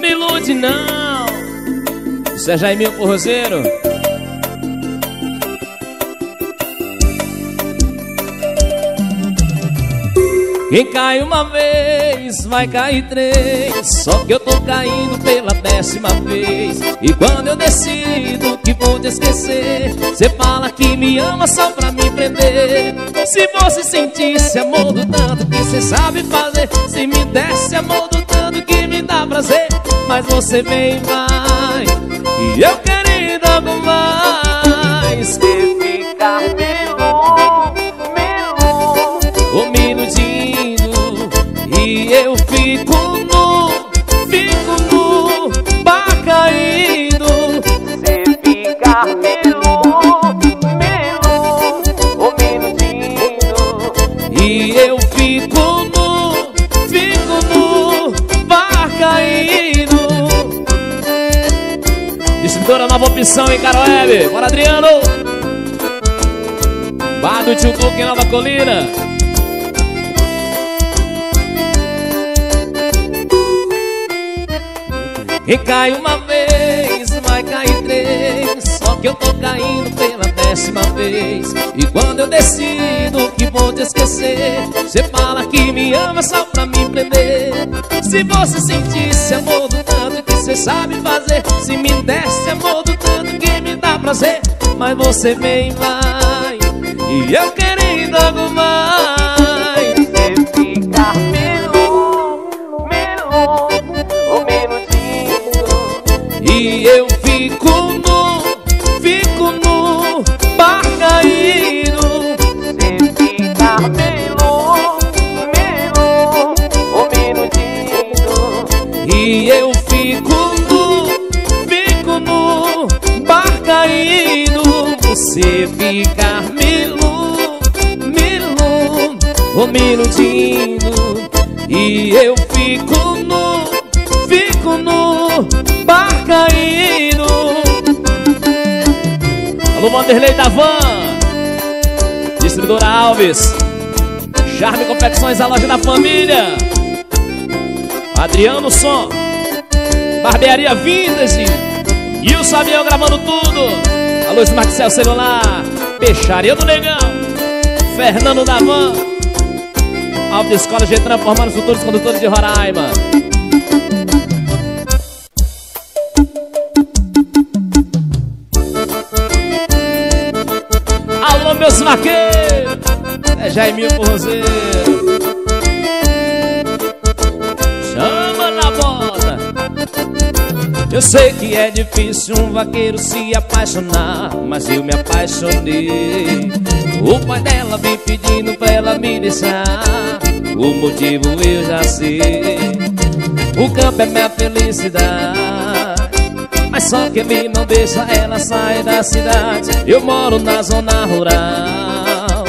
Me ilude não. Isso é Jaimil Forrozeiro Quem cai uma vez, vai cair três. Só que eu tô caindo pela décima vez. E quando eu decido que vou te esquecer Você fala que me ama só pra me prender. Se você sentisse amor do tanto que você sabe fazer Se me desse amor do tanto que me dá prazer Mas você vem e vai. E eu querendo algo mais Que ficar Nova Opção em Caroebe Bora Adriano! Bar do Tio Tuque em Nova Colina. Quem cai uma vez, vai cair três Só que eu tô caindo pela décima vez. E quando eu decido que vou te esquecer Você fala que me ama só pra me prender. Se você sentisse amor do tanto você sabe fazer. Se me desse amor do tanto que me dá prazer Mas você vem e vai. E eu querendo algo mais Você ficar milu, milu, um minutinho E eu fico nu, fico nu, bar caído Alô, Vanderlei da Van. Distribuidora Alves. Charme Confecções, a loja da família. Adriano Som. Barbearia Vintage. E o Sabião gravando tudo Alô, Smartcell Celular Peixaria do Negão Fernando da Van Autoescola G transformando futuros condutores de Roraima. Alô, meus vaqueiros! É Jaimil Forrozeiro Eu sei que é difícil um vaqueiro se apaixonar Mas eu me apaixonei. O pai dela vem pedindo pra ela me deixar. O motivo eu já sei. O campo é minha felicidade. Mas só que ele não deixa ela sair da cidade. Eu moro na zona rural.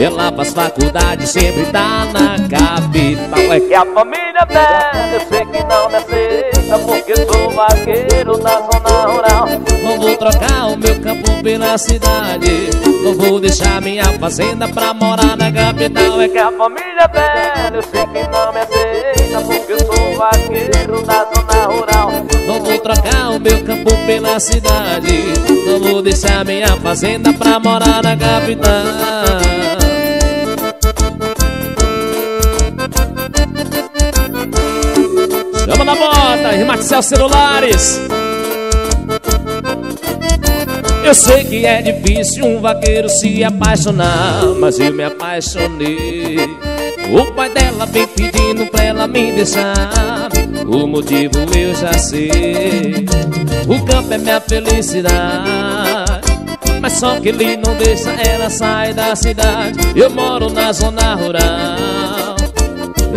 Ela faz faculdade, sempre tá na capital. É que a família dela, eu sei que não me Porque sou vaqueiro da zona rural. Não vou trocar o meu campo pela cidade. Não vou deixar minha fazenda pra morar na capital. É que a família dela, eu sei que não me aceita Porque sou vaqueiro da zona rural. Não vou trocar o meu campo pela cidade. Não vou deixar minha fazenda pra morar na capital Na bota, Irmaxel Celulares. Eu sei que é difícil um vaqueiro se apaixonar Mas eu me apaixonei. O pai dela vem pedindo pra ela me deixar. O motivo eu já sei. O campo é minha felicidade. Mas só que ele não deixa ela sair da cidade. Eu moro na zona rural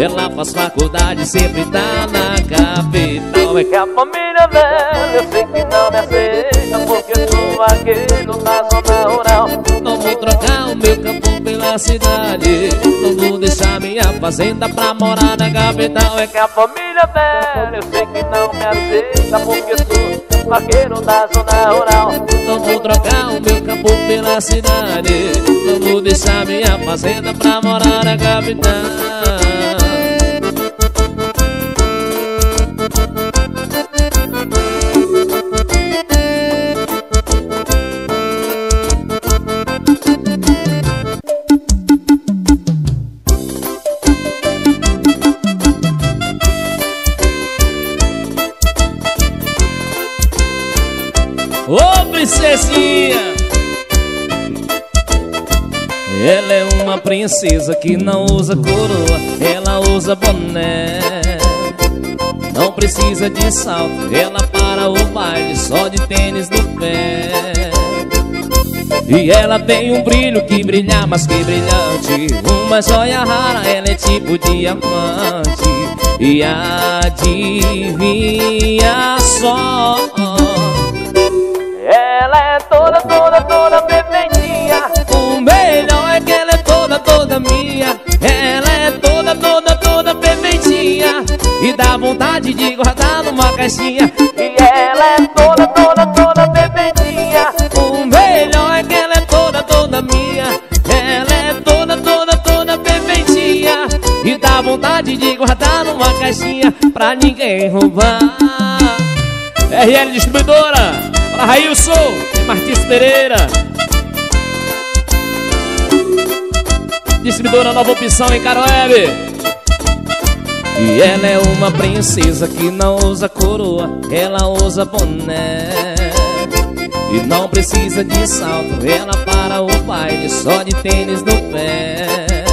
ela faz faculdade, sempre tá na capital. É que a família dela, eu sei que não me aceita Porque sou vaqueiro na zona rural. Não vou trocar o meu campo pela cidade. Não vou deixar minha fazenda pra morar na capital. É que a família dela, eu sei que não me aceita Porque sou vaqueiro da zona rural. Não vou trocar o meu campo pela da cidade. Não vou deixar minha fazenda pra morar na capital Ela é uma princesa que não usa coroa Ela usa boné. Não precisa de salto Ela para o baile só de tênis no pé. E ela tem um brilho que brilha, mas que brilhante. Uma joia rara, ela é tipo diamante. E adivinha só? Ela é toda, toda, toda perfeitinha toda, minha. Ela é toda, toda, toda perfeitinha. E dá vontade de guardar numa caixinha. E ela é toda, toda, toda perfeitinha. O melhor é que ela é toda, toda minha. Ela é toda, toda, toda perfeitinha. E dá vontade de guardar numa caixinha Pra ninguém roubar. RL Distribuidora Fala Railson e Martins Pereira Distribuidora Nova Opção em Caroebe E ela é uma princesa que não usa coroa Ela usa boné. E não precisa de salto Ela para o baile só de tênis no pé.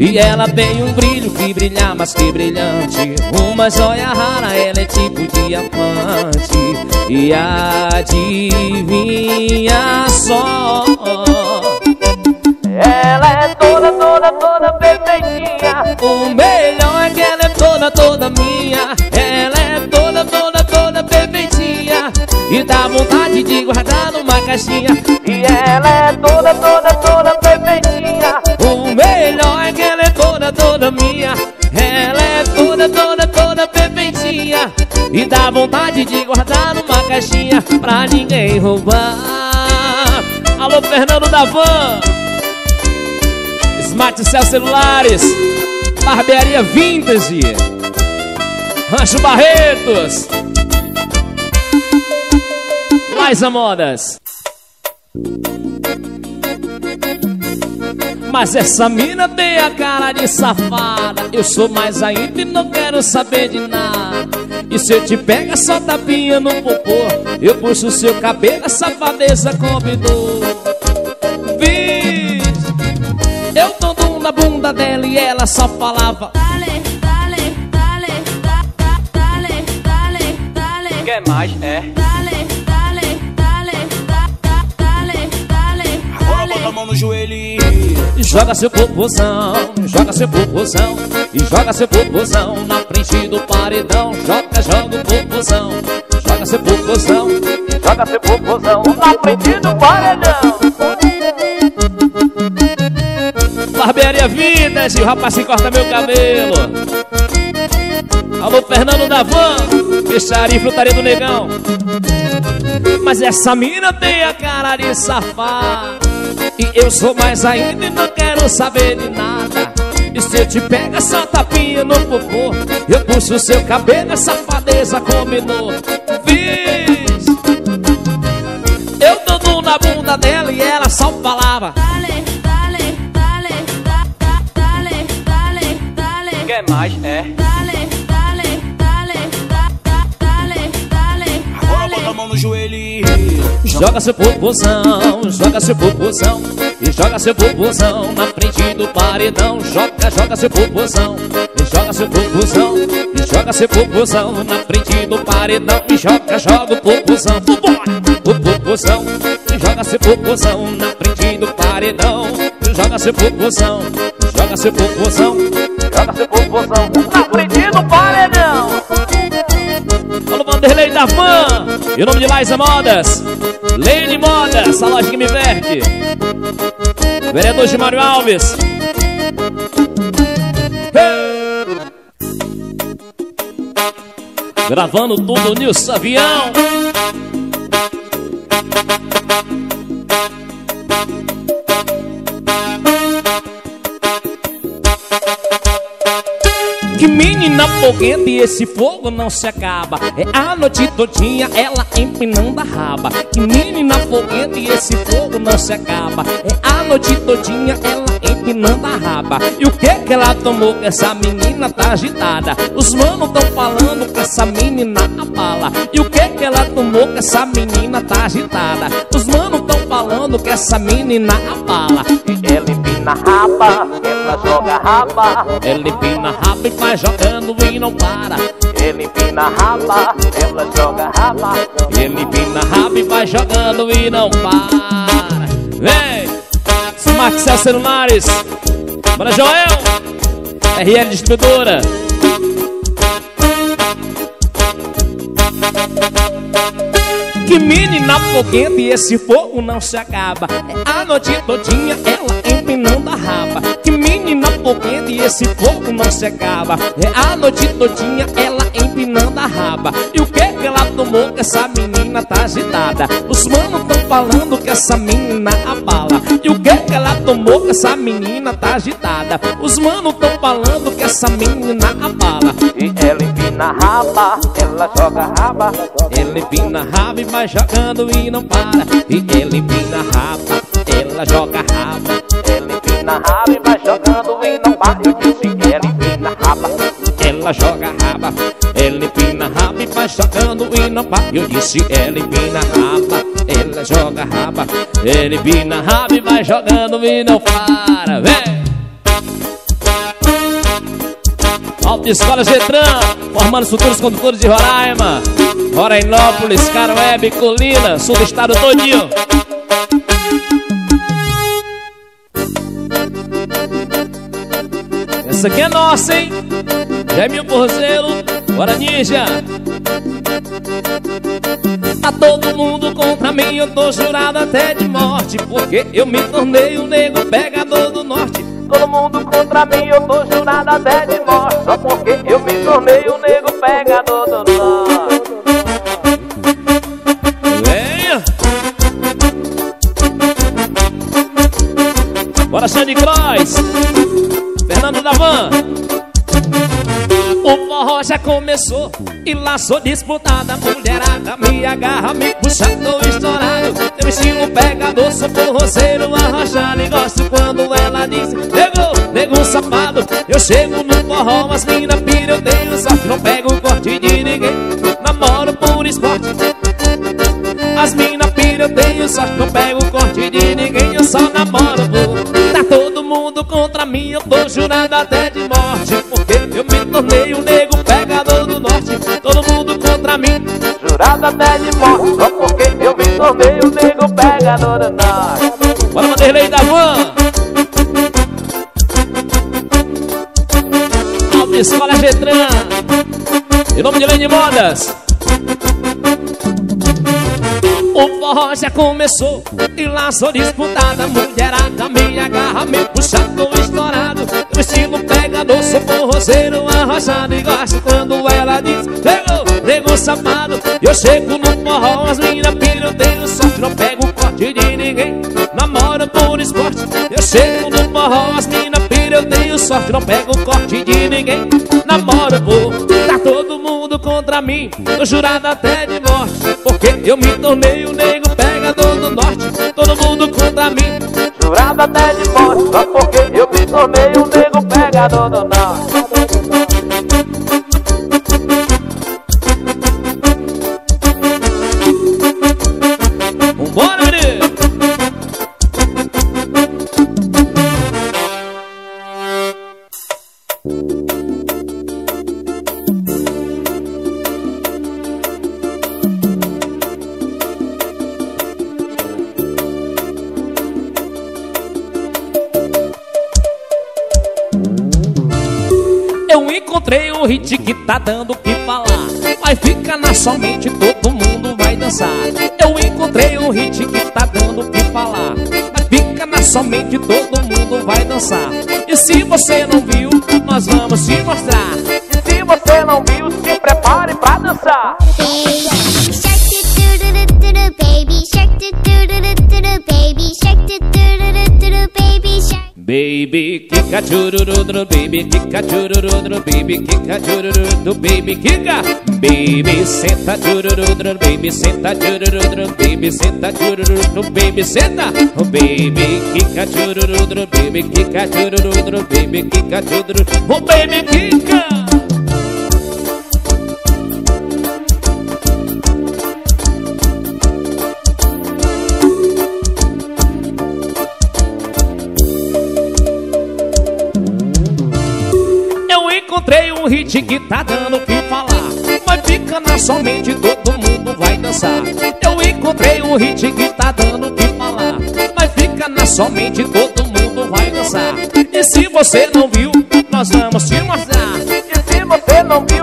E ela tem um brilho que brilha, mas que brilhante. Uma joia rara, ela é tipo diamante E adivinha só Ela é toda, toda, toda perfeitinha. O melhor é que ela é toda, toda minha. Ela é toda, toda, toda perfeitinha. E dá vontade de guardar numa caixinha. E ela é toda, toda, toda perfeitinha. O melhor é que ela é toda, toda minha. Ela é toda, toda, toda perfeitinha. E dá vontade de guardar numa caixinha Pra ninguém roubar. Alô, Fernando da Van Smart Cell Celulares. Barbearia Vintage. Rancho Barretos. Liza Modas mas essa mina tem a cara de safada. Eu sou mais ainda e não quero saber de nada. E se eu te pega só tapinha no popô. Eu puxo seu cabelo, a safadeza combinou bunda dela e ela só falava. Dale, dale, dale, dale, dale, dale. Quer mais, é? Dale, dale, dale, dale, dale Agora bota a mão no joelho Joga seu popozão, joga seu popozão E joga seu popozão na frente do paredão. Joga, joga o popozão, joga seu popozão E joga seu popozão na frente do paredão Barbearia Vintage, o rapaz se corta meu cabelo. Alô Fernando da Van, fecharia e frutaria do negão. Mas essa mina tem a cara de safado e eu sou mais ainda e não quero saber de nada. E se eu te pego essa tapinha no popô Eu puxo o seu cabelo, essa safadeza combinou Fiz mais, é? Dale, dale, dale, dale, dale Agora bota a mão no joelho Joga seu popozão, joga seu popozão E joga seu popozão na frente do paredão Joga, joga seu popozão E joga seu popozão E joga seu popozão na frente do paredão E joga, joga o popozão Vambora! O popozão E joga seu popozão na frente do paredão joga seu popozão Joga seu popozão. Joga seu popozão. Na frente do paredão. Alô, Vanderlei da Fã. E o nome de Liza Modas. Lady Modas, a loja que me verte. Vereador de Mário Alves. Gravando tudo, Nilson Avião foguete e esse fogo não se acaba. É a noite todinha ela empinando a raba. Que menina foguete e esse fogo não se acaba. É a noite todinha ela empinando a raba. E o que que ela tomou que essa menina tá agitada? Os manos tão falando que essa menina abala. E o que que ela tomou que essa menina tá agitada? Os manos tão falando que essa menina abala. Ela empina raba, ela joga raba Ela empina raba e vai jogando e não para. Ele empina raba, ela joga raba Ele empina raba e vai jogando e não para. Vem! Smart Cell Celulares. Bora Joel! RL Distribuidora Que menina foguete e esse fogo não se acaba. É a noite todinha ela empinando a raba. Que menina foguete e esse fogo não se acaba. É a noite todinha ela empinando a raba. E o que que ela tomou que essa menina tá agitada? Os manos tão falando que essa menina abala. E o que que ela tomou que essa menina tá agitada? Os manos tão falando que essa menina abala. E ela empina a raba, ela joga raba. Ele empina a raba e vai jogando e não para. E ele empina a raba, ela joga raba. Ele empina a raba e vai jogando e não para. Eu disse, ela empina a raba. Ela joga raba, ele empina a raba e vai jogando e não para. Eu disse, ela empina a raba, ela joga raba. Ele empina a raba e vai jogando e não para. Vem! Autoescola Getran, formando futuros condutores de Roraima, Rorainópolis, Caroebe, Colina, sul do estado todinho. Essa aqui é nossa, hein? Jaime Porzeiro, bora ninja. Tá todo mundo contra mim, eu tô jurado até de morte Porque eu me tornei um nego pegador do norte Todo mundo contra mim, eu tô jurado até de morte Só porque eu me tornei um nego pegador do norte! Bora, Sandy Cross! Fernando da Van! O forró já começou e lá sou disputada Mulherada me agarra, me puxa, tô estourado. Teu estilo pegador, sou forrozeiro arrochado E gosto quando ela diz Pegou, nego safado. Eu chego no forró, as mina pira, eu tenho sorte. Não pego corte de ninguém Namoro por esporte. As mina pira, eu tenho sorte, não pego corte de ninguém, eu só namoro por. Tá todo mundo contra mim, eu tô jurado até de morte. Porque eu me tornei um nego pegador do norte. Todo mundo contra mim. Jurado até de morte Só porque eu me tornei um nego pegador do norte Bora, Vanderlei da Van. Autoescola Getran. Em nome de Lene Modas. O forró já começou e lá sou disputada Mulherada me agarra, me puxa, tô sou forrozeiro arrochado E gosto quando ela diz Chegou, nego safado Eu chego no forró, as mina pira, eu tenho sorte Não pego o corte de ninguém Namoro por esporte Eu chego no forró, as mina pira, eu tenho sorte Não pego o corte de ninguém Namoro por... Tá todo mundo contra mim Tô jurado até de morte Porque eu me tornei o nego pegador do norte Todo mundo contra mim Jurado até de morte Só porque eu me tornei um nego pegador do norte dando o que falar. Vai ficar na sua mente, todo mundo vai dançar. Eu encontrei um hit que tá dando o que falar. Vai ficar na sua mente, todo mundo vai dançar. E se você não viu, nós vamos te mostrar. E se você não viu, se prepare pra dançar Baby kika chururu do baby kika chururu do baby kika chururu do baby kika. Baby senta chururu do baby senta chururu do baby senta chururu do baby senta Oh baby kika chururu do baby kika chururu do baby kika chururu. Oh baby kika encontrei um hit que tá dando o que falar. Mas fica na sua mente, todo mundo vai dançar. Eu encontrei um hit que tá dando o que falar. Mas fica na sua mente, todo mundo vai dançar. E se você não viu, nós vamos te mostrar. E se você não viu,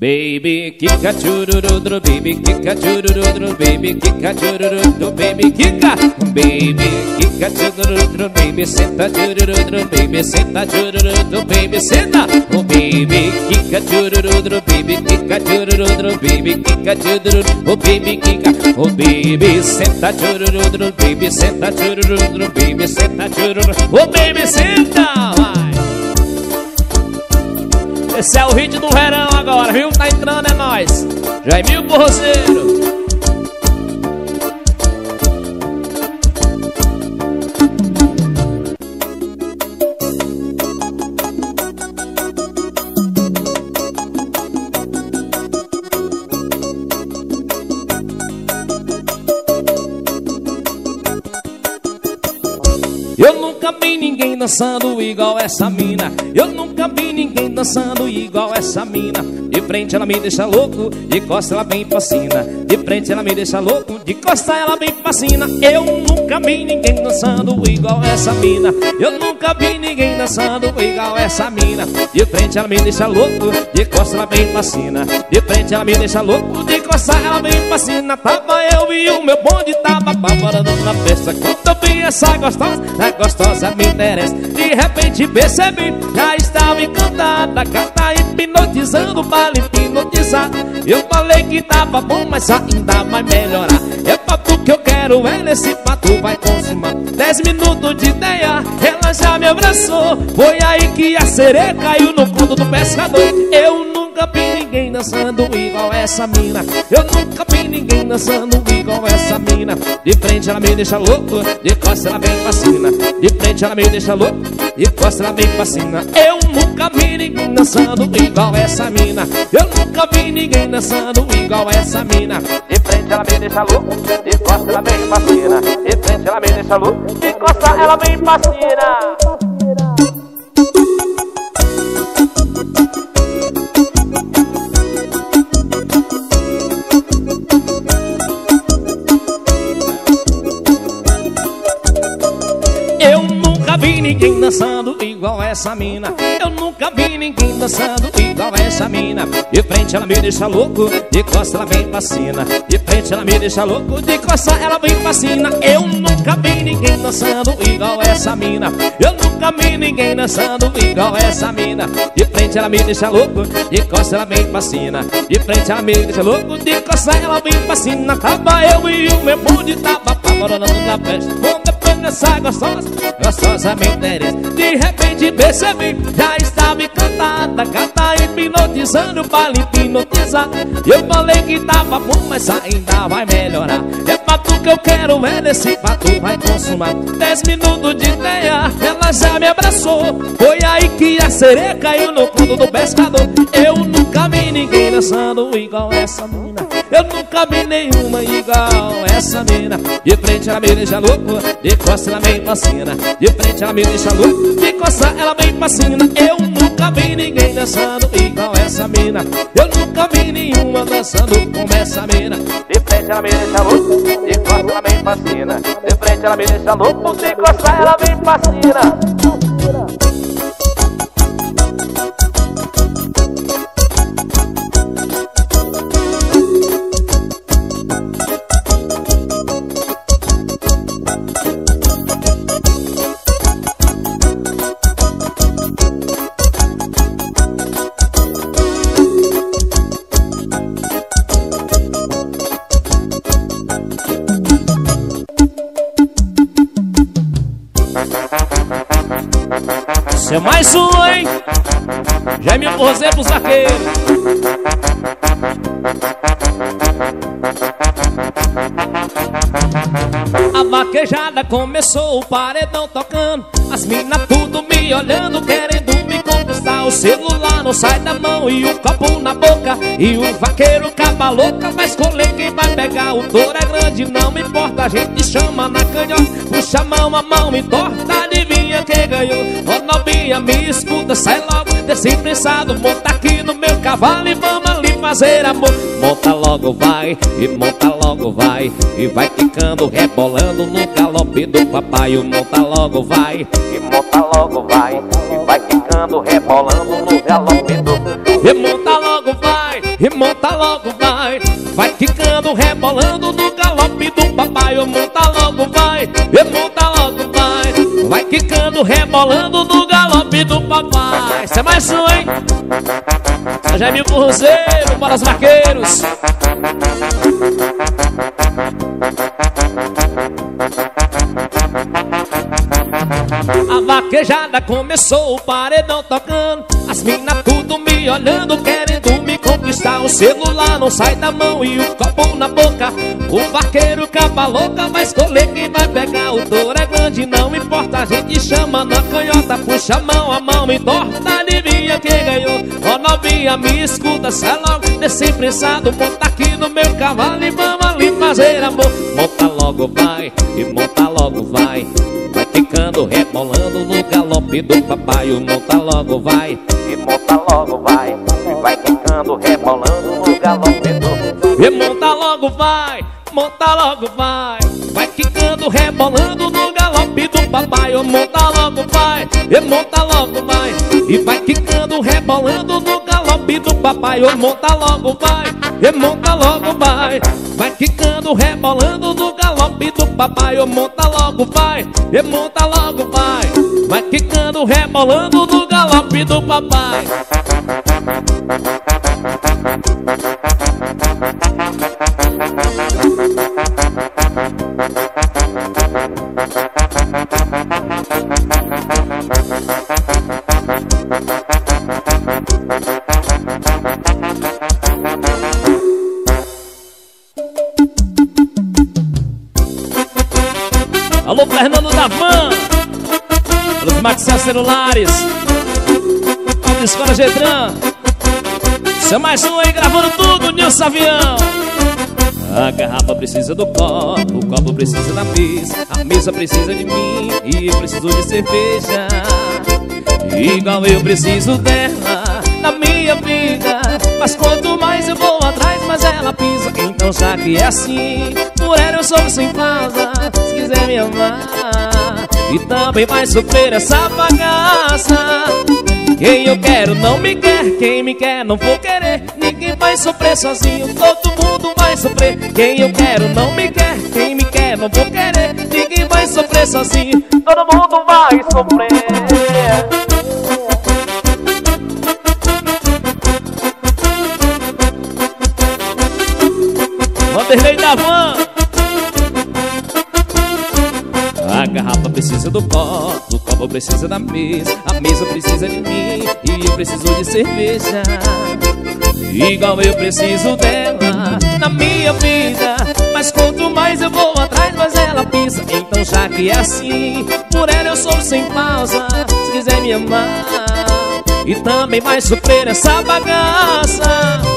baby kika chururu do baby kika chururu do baby kika chururu do baby kika Baby kika chururu do baby senta chururu do baby senta chururu do baby senta Oh baby kika chururu do baby kika chururu do baby kika chururu Oh baby kika Oh baby senta chururu do baby senta chururu do baby senta chururu Oh baby senta vai esse é o hit do verão agora, viu? Tá entrando, é nóis. Jaimil Borroseiro. Eu nunca vi ninguém dançando igual essa mina. Eu nunca vi ninguém dançando igual essa mina. De frente ela me deixa louco, de costa ela bem fascina. De frente ela me deixa louco, de costa ela bem fascina. Eu nunca vi ninguém dançando igual essa mina. Eu nunca vi ninguém dançando igual essa mina. De frente ela me deixa louco, de costa ela bem fascina. De frente ela me deixa louco, de costa ela bem fascina. Tava eu e o meu bonde tava babarando na festa. Quando eu vi essa gostosa, a gostosa me interessa. De repente percebi, já estava encantada. Cata hipnotizando para hipnotizar. Eu falei que tava bom, mas ainda vai melhorar. É papo que eu quero, é nesse pato vai consumar. Dez minutos de ideia, ela já me abraçou. Foi aí que a sereia caiu no fundo do pescador. Eu nunca vi ninguém dançando igual essa mina. Eu nunca vi ninguém dançando igual essa mina. De frente ela me deixa louco, de costa ela bem fascina. De frente ela me deixa louco, de costa ela bem fascina. Eu nunca vi ninguém dançando igual essa mina. Eu nunca vi ninguém dançando igual essa mina. De frente ela me deixa louco, de costa ela bem fascina. De frente ela me deixa louco, de costa ela bem fascina. Ninguém dançando igual essa mina. Eu nunca vi ninguém dançando igual essa mina. De frente ela me deixa louco, de costa ela vem fascina. De frente ela me deixa louco, de costa ela vem fascina. Eu nunca vi ninguém dançando igual essa mina. Eu nunca vi ninguém dançando igual essa mina. De frente ela me deixa louco, de costa ela vem fascina. De frente ela me deixa louco, de costa ela vem fascina. Tava eu e o meu bonde tava pavorando na festa. Dessa gostosa, gostosa me interessa. De repente percebi, já estava encantada. Cata hipnotizando para hipnotizar. Eu falei que tava bom, mas ainda vai melhorar. É fato que eu quero, é nesse fato vai consumar. Dez minutos de ideia, ela já me abraçou. Foi aí que a sereia caiu no fundo do pescador. Eu nunca vi ninguém dançando igual essa mina. Eu nunca vi nenhuma igual essa mina. De frente ela me deixa louco, de costa ela me fascina. De frente ela me deixa louco, de costa ela me fascina. Eu nunca vi ninguém dançando igual essa mina. Eu nunca vi nenhuma dançando como essa mina. De frente ela me deixa louco, de costa ela bem fascina. De frente ela me deixa louco, de costa ela bem fascina. Mais hein? Jaime Rosé pros vaqueiros. A vaquejada começou, o paredão tocando As minas tudo me olhando, querendo O celular não sai da mão e o copo na boca. E o vaqueiro capa louca vai escolher quem vai pegar. O touro é grande, não me importa, a gente chama na canhota. Puxa a mão, a mão me torta, adivinha quem ganhou? Ô novinha, me escuta, sai logo desse prensado. Monta aqui no meu cavalo e vamos ali fazer amor. Monta logo, vai, e monta logo, vai. E vai ficando, rebolando no galope do papai. O monta logo, vai, E monta logo, vai. E vai ficando, rebolando no galope do. e monta logo, vai, e monta logo, vai. Vai ficando, rebolando no galope do papai. O monta logo, vai, e monta logo, vai. Vai ficando, rebolando no galope do papai. Isso é mais um, hein? São Jaime Cruzeiro, para os vaqueiros A vaquejada começou, o paredão tocando. As minas tudo me olhando, querendo me conquistar. O celular não sai da mão e o copo na boca. O vaqueiro capa louca vai escolher quem vai pegar. O touro é grande, não importa, a gente chama na canhota. Puxa a mão, a mão me torta, adivinha quem ganhou? Ó novinha, me escuta, sai logo desse prensado. Monta aqui no meu cavalo e vamos ali fazer amor. Monta logo, vai, e monta logo, vai. Vai ficando, rebolando do papai O monta logo, vai E monta logo, vai. E vai ficando, rebolando no galope do. E monta logo, vai, monta logo, vai Vai ficando, rebolando no galope do papai O monta logo, vai, e monta logo, vai E vai ficando, rebolando no do papai O monta logo, vai, e monta logo, vai. Vai ficando, rebolando no galope do papai O monta logo, vai, e monta logo, vai. Vai ficando, rebolando no galope do papai Fernando da Van Os Maxel Celulares. Escola Getran Seu mais um aí gravando tudo, Nilson Avião A garrafa precisa do copo O copo precisa da mesa A mesa precisa de mim E eu preciso de cerveja. Igual eu preciso dela Na minha vida Mas quanto mais eu vou atrás Mais ela pisa. Então já que é assim Por ela eu sou sem Se quiser me amar E também vai sofrer essa bagaça quem eu quero não me quer, quem me quer não vou querer. Ninguém vai sofrer sozinho, todo mundo vai sofrer. Quem eu quero não me quer, quem me quer não vou querer. Ninguém vai sofrer sozinho. Todo mundo vai sofrer. Vanderlei da Van. Precisa do copo, o copo precisa da mesa, a mesa precisa de mim e eu preciso de cerveja. Igual eu preciso dela na minha vida, mas quanto mais eu vou atrás, mais ela pisa. Então já que é assim, por ela eu sou sem pausa. Se quiser me amar e também vai sofrer essa bagaça.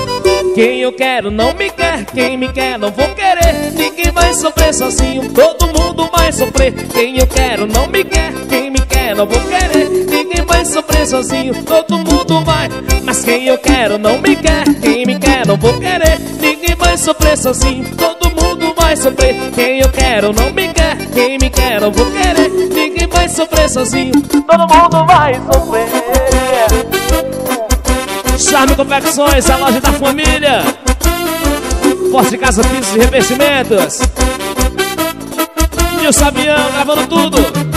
Quem eu quero não me quer, quem me quer não vou querer. Ninguém vai sofrer sozinho, todo mundo vai sofrer. Quem eu quero não me quer, quem me quer não vou querer. Ninguém vai sofrer sozinho, todo mundo vai. Mas quem eu quero não me quer, quem me quer não vou querer. Ninguém vai sofrer sozinho, todo mundo vai sofrer. Quem eu quero não me quer, quem me quer não vou querer. Ninguém vai sofrer sozinho. Todo mundo vai sofrer. Charme Confecções, a loja da família. Forte Casa Pisos e Revestimentos. Nilson Avião gravando tudo.